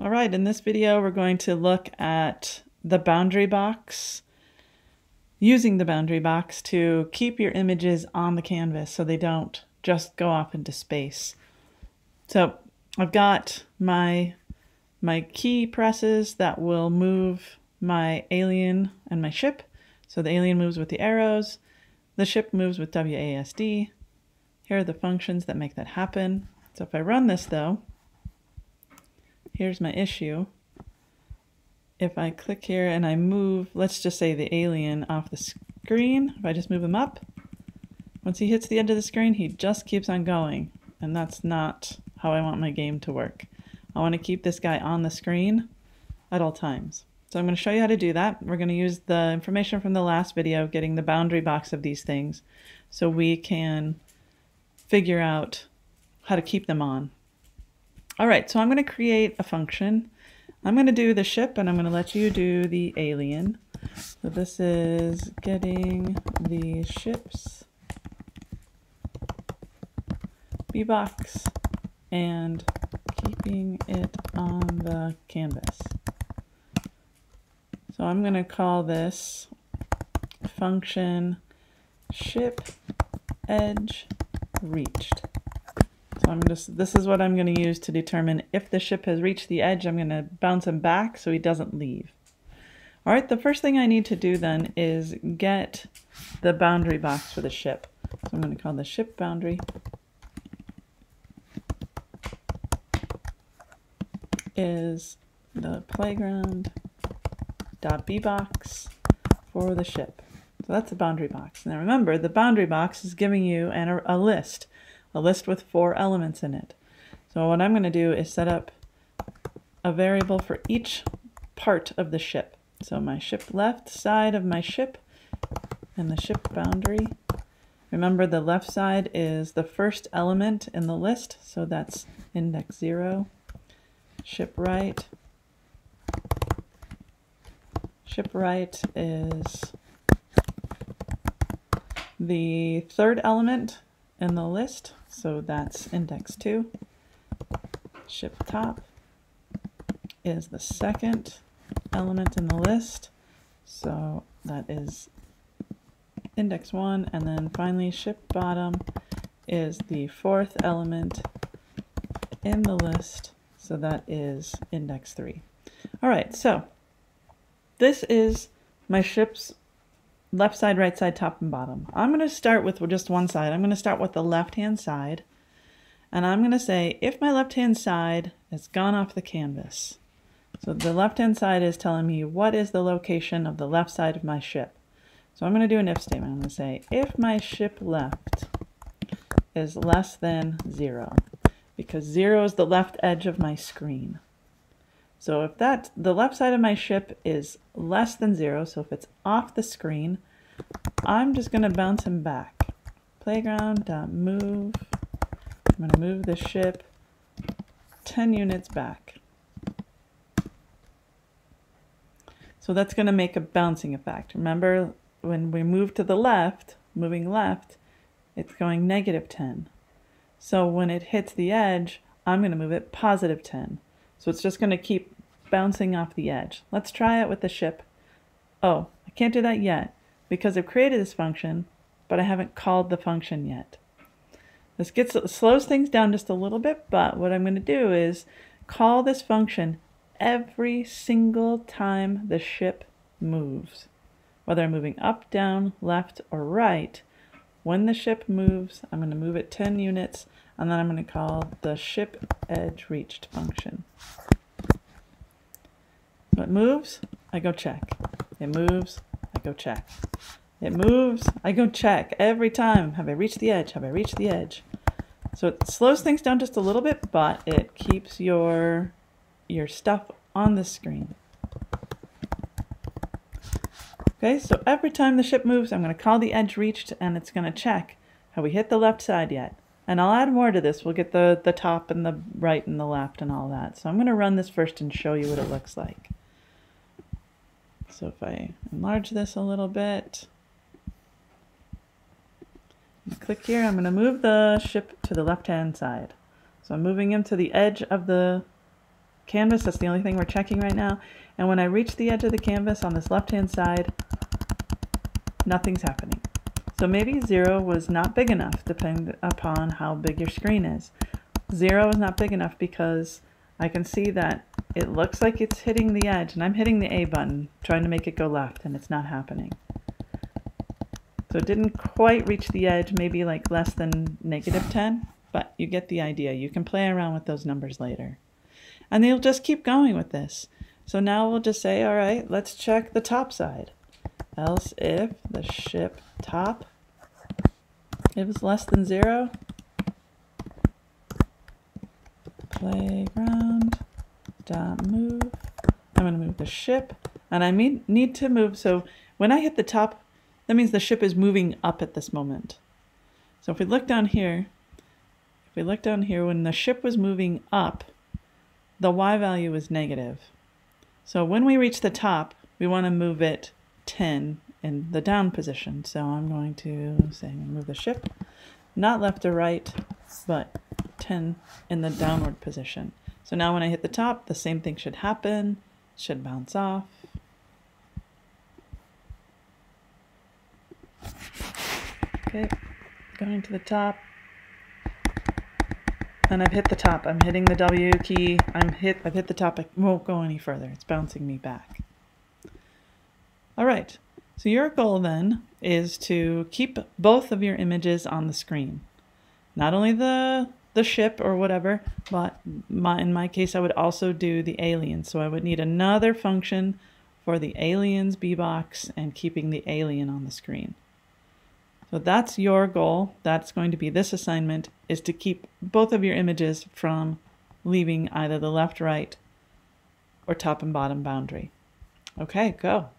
All right, in this video, we're going to look at the boundary box, using the boundary box to keep your images on the canvas so they don't just go off into space. So I've got my, my key presses that will move my alien and my ship. So the alien moves with the arrows, the ship moves with WASD. Here are the functions that make that happen. So if I run this though, here's my issue. If I click here and I move, let's just say the alien off the screen, if I just move him up, once he hits the edge of the screen, he just keeps on going. And that's not how I want my game to work. I want to keep this guy on the screen at all times. So I'm going to show you how to do that. We're going to use the information from the last video, getting the boundary box of these things, so we can figure out how to keep them on. All right, so I'm going to create a function. I'm going to do the ship and I'm going to let you do the alien. So this is getting the ship's B-box and keeping it on the canvas. So I'm going to call this function ship edge reached. So I'm just, this is what I'm going to use to determine if the ship has reached the edge, I'm going to bounce him back so he doesn't leave. All right, the first thing I need to do then is get the boundary box for the ship. So I'm going to call the ship boundary is the playground dot b box for the ship. So that's the boundary box. Now remember, the boundary box is giving you an, a list a list with four elements in it. So what I'm going to do is set up a variable for each part of the ship. So my ship left side of my ship and the ship boundary. Remember the left side is the first element in the list, so that's index 0. Ship right. Ship right is the third element in the list, so that's index 2. Ship top is the second element in the list, so that is index 1, and then finally ship bottom is the fourth element in the list, so that is index 3. All right, so this is my ship's left side, right side, top and bottom. I'm going to start with just one side. I'm going to start with the left-hand side. And I'm going to say if my left-hand side has gone off the canvas. So the left-hand side is telling me what is the location of the left side of my ship. So I'm going to do an if statement. I'm going to say if my ship left is less than 0, because 0 is the left edge of my screen. So if that the left side of my ship is less than zero, so if it's off the screen, I'm just going to bounce him back. Playground uh, move. I'm going to move the ship 10 units back. So that's going to make a bouncing effect. Remember, when we move to the left, moving left, it's going negative 10. So when it hits the edge, I'm going to move it positive 10. So it's just going to keep bouncing off the edge. Let's try it with the ship. Oh, I can't do that yet because I've created this function, but I haven't called the function yet. This gets slows things down just a little bit, but what I'm going to do is call this function every single time the ship moves. Whether I'm moving up, down, left, or right, when the ship moves, I'm going to move it 10 units, and then I'm going to call the ship edge reached function. So it moves, I go check. It moves, I go check. It moves, I go check every time. Have I reached the edge? Have I reached the edge? So it slows things down just a little bit, but it keeps your your stuff on the screen. Okay, so every time the ship moves, I'm going to call the edge reached and it's going to check. Have we hit the left side yet? And I'll add more to this. We'll get the, the top and the right and the left and all that. So I'm going to run this first and show you what it looks like. So if I enlarge this a little bit, click here, I'm going to move the ship to the left-hand side. So I'm moving him to the edge of the canvas. That's the only thing we're checking right now. And when I reach the edge of the canvas on this left-hand side, nothing's happening. So maybe zero was not big enough, depending upon how big your screen is. Zero is not big enough because I can see that it looks like it's hitting the edge, and I'm hitting the A button, trying to make it go left, and it's not happening. So it didn't quite reach the edge, maybe like less than negative 10, but you get the idea. You can play around with those numbers later. And you'll just keep going with this. So now we'll just say, all right, let's check the top side. Else if the ship top is less than zero, playground dot move. I'm going to move the ship, and I need to move. So when I hit the top, that means the ship is moving up at this moment. So if we look down here, if we look down here, when the ship was moving up, the y value is negative. So when we reach the top, we want to move it 10 in the down position. So I'm going to say move the ship, not left or right, but 10 in the downward position. So now when I hit the top, the same thing should happen. Should bounce off. Okay, going to the top. And I've hit the top. I'm hitting the W key. I'm hit I've hit the top. I won't go any further. It's bouncing me back. All right. So your goal then is to keep both of your images on the screen. Not only the the ship or whatever, but my, in my case, I would also do the aliens. So I would need another function for the aliens B box and keeping the alien on the screen. So that's your goal. That's going to be this assignment is to keep both of your images from leaving either the left, right, or top and bottom boundary. Okay, go.